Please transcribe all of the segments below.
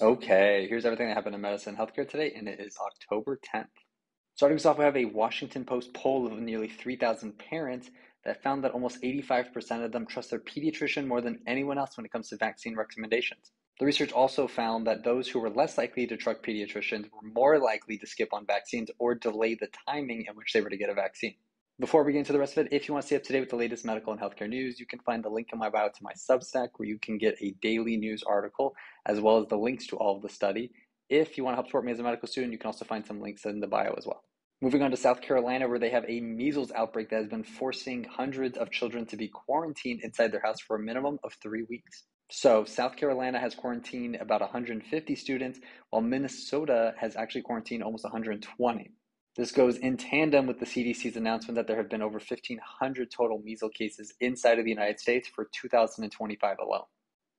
Okay, here's everything that happened in medicine and healthcare today, and it is October 10th. Starting us off, we have a Washington Post poll of nearly 3,000 parents that found that almost 85% of them trust their pediatrician more than anyone else when it comes to vaccine recommendations. The research also found that those who were less likely to trust pediatricians were more likely to skip on vaccines or delay the timing in which they were to get a vaccine. Before we get into the rest of it, if you want to stay up to date with the latest medical and healthcare news, you can find the link in my bio to my Substack where you can get a daily news article as well as the links to all of the study. If you want to help support me as a medical student, you can also find some links in the bio as well. Moving on to South Carolina, where they have a measles outbreak that has been forcing hundreds of children to be quarantined inside their house for a minimum of three weeks. So, South Carolina has quarantined about 150 students, while Minnesota has actually quarantined almost 120. This goes in tandem with the CDC's announcement that there have been over 1,500 total measles cases inside of the United States for 2025 alone.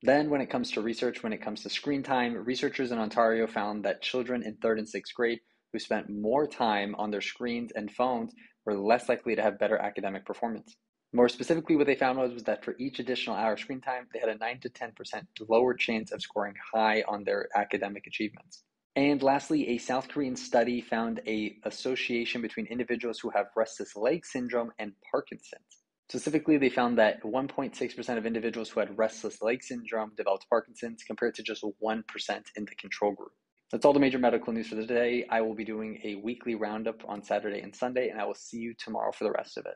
Then, when it comes to research, when it comes to screen time, researchers in Ontario found that children in third and sixth grade who spent more time on their screens and phones were less likely to have better academic performance. More specifically, what they found was, was that for each additional hour of screen time, they had a 9 to 10% lower chance of scoring high on their academic achievements. And lastly, a South Korean study found a association between individuals who have restless leg syndrome and Parkinson's. Specifically, they found that 1.6% of individuals who had restless leg syndrome developed Parkinson's compared to just 1% in the control group. That's all the major medical news for the day. I will be doing a weekly roundup on Saturday and Sunday, and I will see you tomorrow for the rest of it.